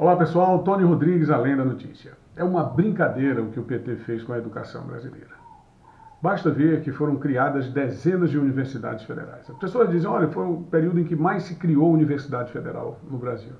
Olá pessoal, Tony Rodrigues, além da notícia. É uma brincadeira o que o PT fez com a educação brasileira. Basta ver que foram criadas dezenas de universidades federais. As pessoas dizem, olha, foi o período em que mais se criou universidade federal no Brasil.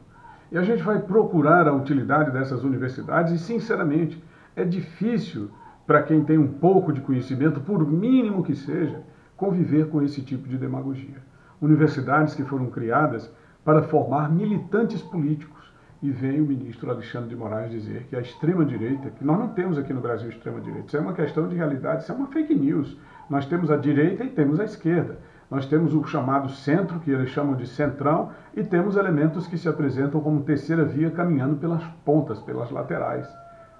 E a gente vai procurar a utilidade dessas universidades e, sinceramente, é difícil para quem tem um pouco de conhecimento, por mínimo que seja, conviver com esse tipo de demagogia. Universidades que foram criadas para formar militantes políticos e vem o ministro Alexandre de Moraes dizer que a extrema-direita, que nós não temos aqui no Brasil extrema-direita, isso é uma questão de realidade, isso é uma fake news. Nós temos a direita e temos a esquerda. Nós temos o chamado centro, que eles chamam de centrão, e temos elementos que se apresentam como terceira via caminhando pelas pontas, pelas laterais.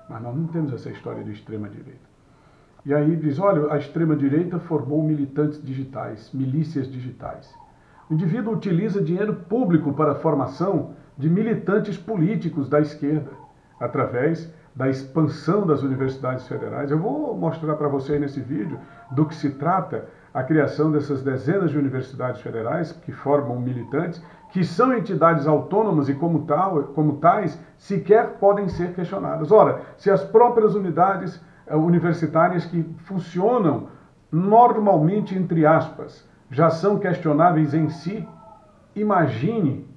Mas nós não temos essa história de extrema-direita. E aí diz: olha, a extrema-direita formou militantes digitais, milícias digitais. O indivíduo utiliza dinheiro público para a formação de militantes políticos da esquerda, através da expansão das universidades federais. Eu vou mostrar para vocês nesse vídeo do que se trata a criação dessas dezenas de universidades federais que formam militantes, que são entidades autônomas e, como, tal, como tais, sequer podem ser questionadas. Ora, se as próprias unidades eh, universitárias que funcionam normalmente, entre aspas, já são questionáveis em si, imagine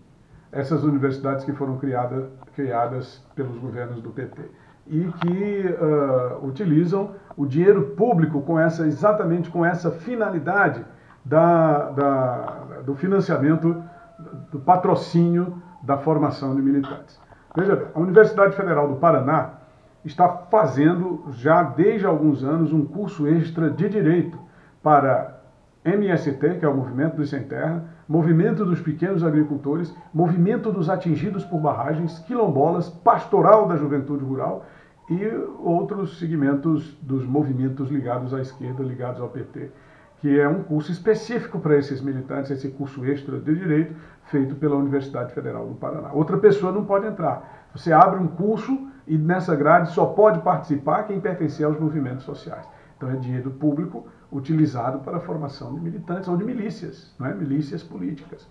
essas universidades que foram criada, criadas pelos governos do PT e que uh, utilizam o dinheiro público com essa exatamente com essa finalidade da, da, do financiamento, do patrocínio da formação de militantes. Veja a Universidade Federal do Paraná está fazendo já desde alguns anos um curso extra de direito para MST, que é o Movimento dos Sem Terra, Movimento dos Pequenos Agricultores, Movimento dos Atingidos por Barragens, Quilombolas, Pastoral da Juventude Rural e outros segmentos dos movimentos ligados à esquerda, ligados ao PT, que é um curso específico para esses militantes, esse curso extra de direito feito pela Universidade Federal do Paraná. Outra pessoa não pode entrar. Você abre um curso e nessa grade só pode participar quem pertencer aos movimentos sociais. Então é dinheiro público utilizado para a formação de militantes ou de milícias, não é? milícias políticas.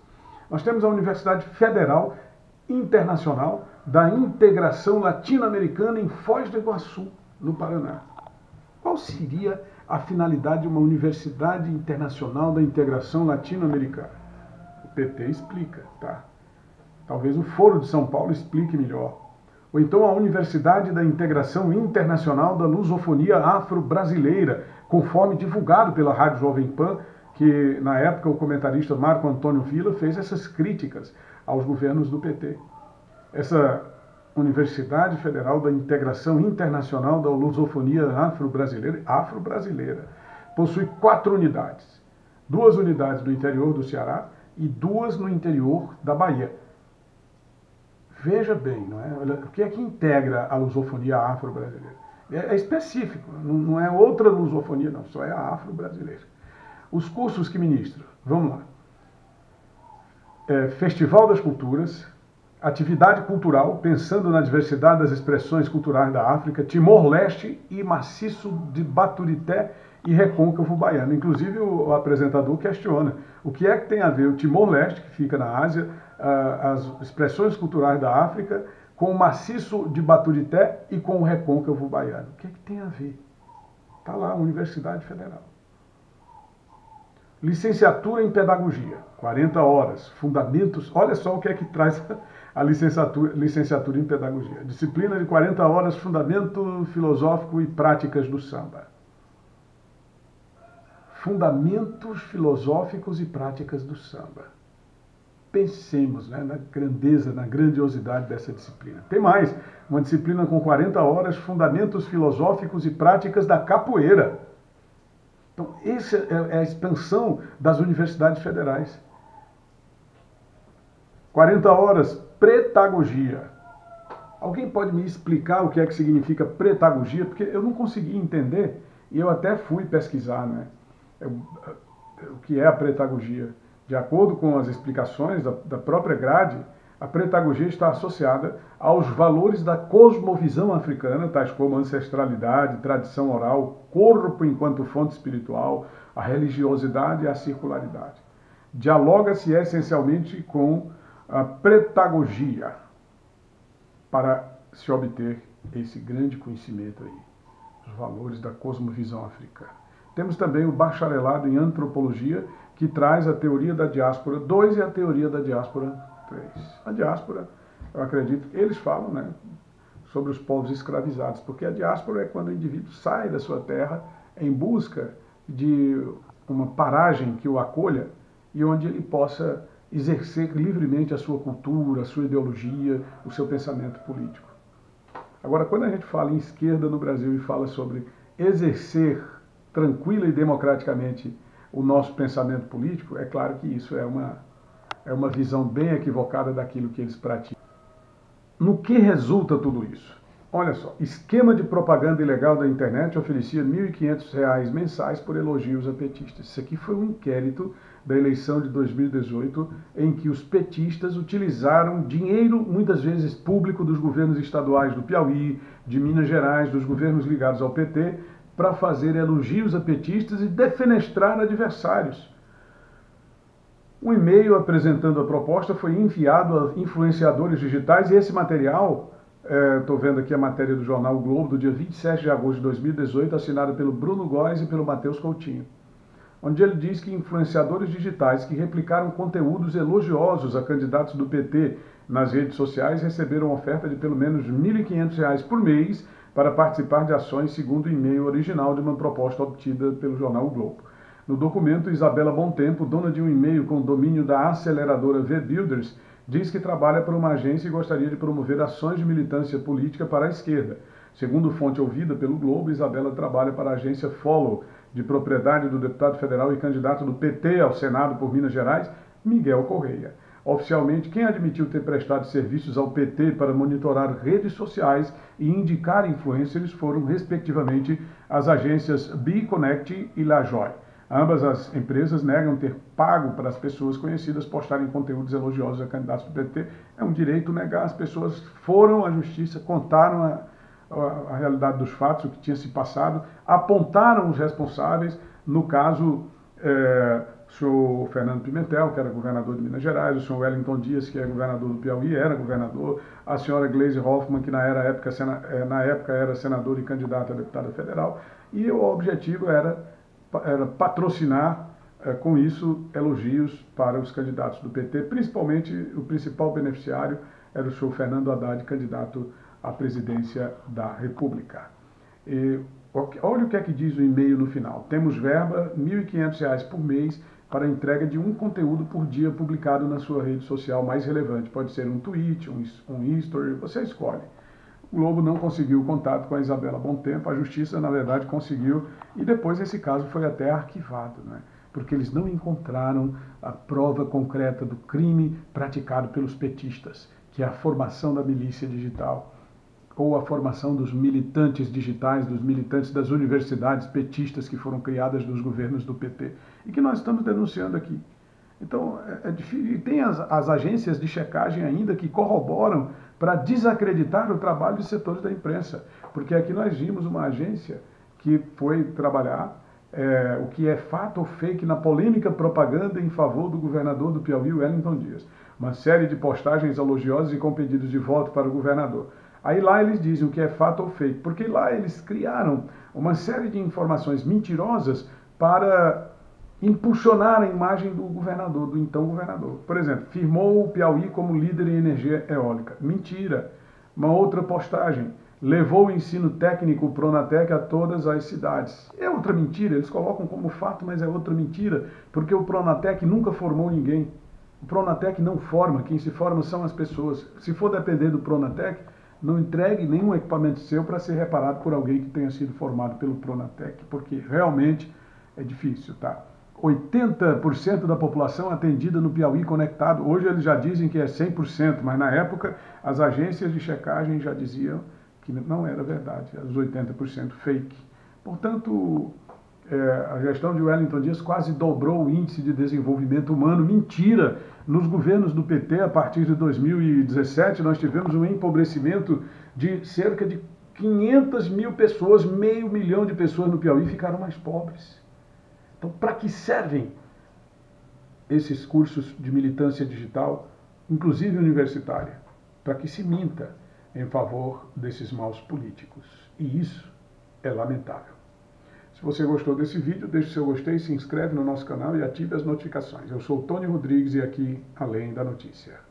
Nós temos a Universidade Federal Internacional da Integração Latino-Americana em Foz do Iguaçu, no Paraná. Qual seria a finalidade de uma Universidade Internacional da Integração Latino-Americana? O PT explica, tá? Talvez o Foro de São Paulo explique melhor ou então a Universidade da Integração Internacional da Lusofonia Afro-Brasileira, conforme divulgado pela Rádio Jovem Pan, que na época o comentarista Marco Antônio Villa fez essas críticas aos governos do PT. Essa Universidade Federal da Integração Internacional da Lusofonia Afro-Brasileira, Afro-Brasileira, possui quatro unidades. Duas unidades no interior do Ceará e duas no interior da Bahia. Veja bem, não é? o que é que integra a lusofonia afro-brasileira? É, é, específico, não, é outra lusofonia, não, só é a afro-brasileira. Os cursos que ministro, vamos lá. É, Festival das Culturas, Atividade Cultural, pensando na diversidade das expressões culturais da África, Timor-Leste e Maciço de Baturité e Recôncavo Baiano. Inclusive o apresentador questiona o que é que tem a ver o Timor-Leste, que fica na Ásia, as expressões culturais da África com o maciço de Baturité e com o recôncavo baiano. O que, é que tem a ver? Está lá, Universidade Federal. Licenciatura em Pedagogia, 40 horas, fundamentos. Olha só o que é que traz a licenciatura, licenciatura em Pedagogia. Disciplina de 40 horas, fundamento filosófico e práticas do samba. Fundamentos filosóficos e práticas do samba pensemos né, na grandeza, na grandiosidade dessa disciplina. Tem mais, uma disciplina com 40 horas, fundamentos filosóficos e práticas da capoeira. Então, essa é, é a expansão das universidades federais. 40 horas, pretagogia. Alguém pode me explicar o que é que significa pretagogia? Porque eu não consegui entender e eu até fui pesquisar né, o que é a pretagogia. De acordo com as explicações da, da própria grade, a pretagogia está associada aos valores da cosmovisão africana, tais como ancestralidade, tradição oral, corpo enquanto fonte espiritual, a religiosidade e a circularidade. Dialoga-se essencialmente com a pretagogia. para se obter esse grande conhecimento aí, os valores da cosmovisão africana. Temos também o bacharelado em antropologia, que traz a teoria da diáspora 2 e a teoria da diáspora 3. A diáspora, eu acredito, eles falam né, sobre os povos escravizados, porque a diáspora é quando o indivíduo sai da sua terra em busca de uma paragem que o acolha e onde ele possa exercer livremente a sua cultura, a sua ideologia, o seu pensamento político. Agora, quando a gente fala em esquerda no Brasil e fala sobre exercer tranquila e democraticamente o nosso pensamento político, é claro que isso é uma, é uma visão bem equivocada daquilo que eles praticam. No que resulta tudo isso? Olha só, esquema de propaganda ilegal da internet oferecia R$ 1.500 mensais por elogios a petistas. Isso aqui foi um inquérito da eleição de 2018 em que os petistas utilizaram dinheiro, muitas vezes público, dos governos estaduais do Piauí, de Minas Gerais, dos governos ligados ao PT, para fazer elogios a petistas e defenestrar adversários. Um e-mail apresentando a proposta foi enviado a influenciadores digitais e esse material Estou é, vendo aqui a matéria do jornal o Globo, do dia 27 de agosto de 2018, assinada pelo Bruno Góes e pelo Matheus Coutinho, onde ele diz que influenciadores digitais que replicaram conteúdos elogiosos a candidatos do PT nas redes sociais receberam oferta de pelo menos R$ 1.500 por mês para participar de ações segundo o e-mail original de uma proposta obtida pelo jornal o Globo. No documento, Isabela Tempo, dona de um e-mail com domínio da aceleradora V-Builders, diz que trabalha para uma agência e gostaria de promover ações de militância política para a esquerda. Segundo fonte ouvida pelo Globo, Isabela trabalha para a agência Follow, de propriedade do deputado federal e candidato do PT ao Senado por Minas Gerais, Miguel Correia. Oficialmente, quem admitiu ter prestado serviços ao PT para monitorar redes sociais e indicar influencers foram, respectivamente, as agências B-Connect e Lajoy. Ambas as empresas negam ter pago para as pessoas conhecidas postarem conteúdos elogiosos a candidatos do PT. É um direito negar. As pessoas foram à justiça, contaram a, a, realidade dos fatos, o que tinha se passado, apontaram os responsáveis. No caso, é, o senhor Fernando Pimentel, que era governador de Minas Gerais, o senhor Wellington Dias, que é governador do Piauí, era governador, a senhora Gleisi Hoffmann, que na, era época, é, na época era senadora e candidata a deputada federal, e o objetivo era era patrocinar é, com isso elogios para os candidatos do PT, principalmente o principal beneficiário era o senhor Fernando Haddad, candidato à presidência da República. E, olha o que é que diz o e-mail no final. Temos verba R$ 1.500 por mês para a entrega de um conteúdo por dia publicado na sua rede social mais relevante. Pode ser um tweet, um, um history, você escolhe. O Globo não conseguiu contato com a Isabela Bom Tempo, a justiça, na verdade, conseguiu, e depois esse caso foi até arquivado, né? porque eles não encontraram a prova concreta do crime praticado pelos petistas, que é a formação da milícia digital, ou a formação dos militantes digitais, dos militantes das universidades petistas que foram criadas nos governos do PT, e que nós estamos denunciando aqui. Então, é, é difícil. E tem as, as agências de checagem ainda que corroboram para desacreditar o trabalho de setores da imprensa. Porque aqui nós vimos uma agência que foi trabalhar é, o que é fato ou fake na polêmica propaganda em favor do governador do Piauí, Wellington Dias. Uma série de postagens elogiosas e com pedidos de voto para o governador. Aí lá eles dizem o que é fato ou fake, porque lá eles criaram uma série de informações mentirosas para impulsionar a imagem do governador, do então governador. Por exemplo, firmou o Piauí como líder em energia eólica. Mentira. Uma outra postagem. Levou o ensino técnico Pronatec a todas as cidades. É outra mentira, eles colocam como fato, mas é outra mentira, porque o Pronatec nunca formou ninguém. O Pronatec não forma, quem se forma são as pessoas. Se for depender do Pronatec, não entregue nenhum equipamento seu para ser reparado por alguém que tenha sido formado pelo Pronatec, porque realmente é difícil, tá? 80% da população atendida no Piauí conectado. Hoje eles já dizem que é 100%, mas na época as agências de checagem já diziam que não era verdade, os 80% fake. Portanto, é, a gestão de Wellington Dias quase dobrou o índice de desenvolvimento humano. Mentira! Nos governos do PT, a partir de 2017, nós tivemos um empobrecimento de cerca de 500 mil pessoas, meio milhão de pessoas no Piauí ficaram mais pobres. Então, para que servem esses cursos de militância digital, inclusive universitária? Para que se minta, em favor desses maus políticos. E isso é lamentável. Se você gostou desse vídeo, deixe seu gostei, se inscreve no nosso canal e ative as notificações. Eu sou o Tony Rodrigues e aqui Além da Notícia.